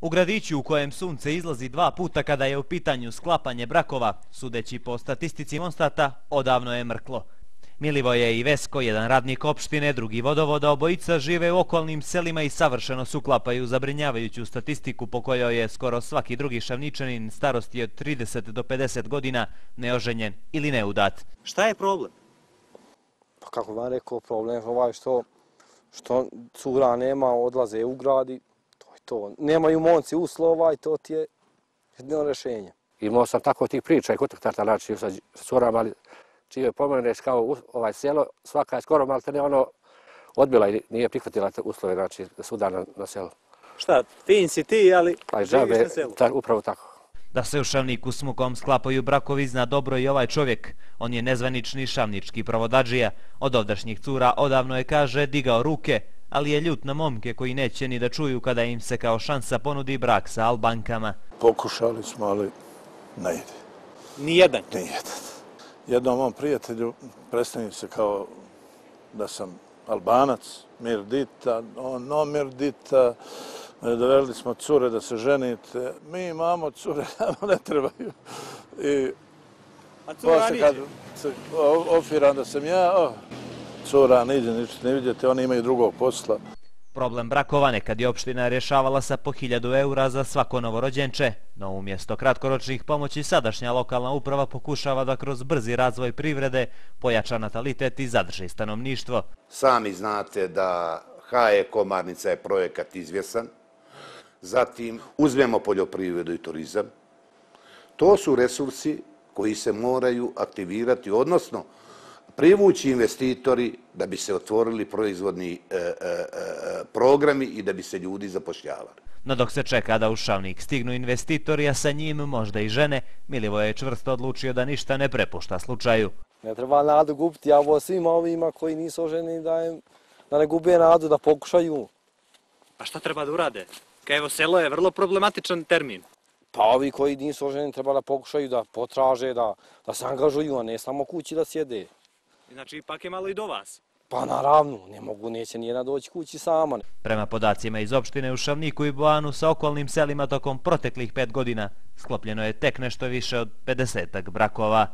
U gradiću u kojem sunce izlazi dva puta kada je u pitanju sklapanje brakova, sudeći po statistici Monstata, odavno je mrklo. Milivoje i Vesko, jedan radnik opštine, drugi vodovoda, obojica žive u okolnim selima i savršeno suklapaju zabrinjavajuću statistiku po kojoj je skoro svaki drugi šavničanin starosti od 30 do 50 godina neoženjen ili neudat. Šta je problem? Pa kako vam rekao, problem je ovaj što, što cura nema, odlaze u gradi, to je. Nemaju monci uslova i to ti je jedno rešenje. Imao sam tako tih priča i kontaktata znači sa curama, ali čije pomeneš kao ovaj selo, svaka je skoro malte ne ono odbila i nije prihvatila te uslove, znači suda na, na selu. Šta, fin si ti, ali Pa živiš žabe, na selu. ta, upravo tako. Da se u šavniku s mukom sklapaju brakovi zna dobro i ovaj čovjek. On je nezvanični šavnički provodađija. Od ovdašnjih cura odavno je, kaže, digao ruke, ali je ljut na momke koji neće ni da čuju kada im se kao šansa ponudi brak sa Albankama. Pokušali smo, ali ne ide. Nijedan. Ide. Jednom mom prijatelju predstavim se kao da sam albanac, Mirdita, no Mirdita, doveli smo cure da se ženite. Mi imamo cure, nama ne trebaju. I A cura posle niđe. kad se o- ofiram da sam ja, oh, cura niđe, ništa ne vidite, oni imaju drugog posla. Problem brakova nekad je opština rješavala sa po hiljadu eura za svako novorođenče, no umjesto kratkoročnih pomoći sadašnja lokalna uprava pokušava da kroz brzi razvoj privrede pojača natalitet i zadrži stanovništvo. Sami znate da HE Komarnica je projekat izvjesan. Zatim uzmemo poljoprivredu i turizam. To su resursi koji se moraju aktivirati, odnosno privući investitori da bi se otvorili proizvodni e, e, e, programi i da bi se ljudi zapošljavali. No dok se čeka da u Šavnik stignu investitori, a sa njim možda i žene, Milivoje je čvrsto odlučio da ništa ne prepušta slučaju. Ne treba nadu gubiti, ja ovo svima ovima koji nisu oženi dajem da ne gube nadu, da pokušaju. Pa šta treba da urade? Ka evo, selo je vrlo problematičan termin. Pa ovi koji nisu oženi treba da pokušaju da potraže, da, da se angažuju, a ne samo kući da sjede. Znači, ipak je malo i do vas. Pa naravno, ne mogu, neće nijedna doći kući sama. Prema podacima iz opštine u Šavniku i Boanu sa okolnim selima tokom proteklih pet godina, sklopljeno je tek nešto više od 50 brakova.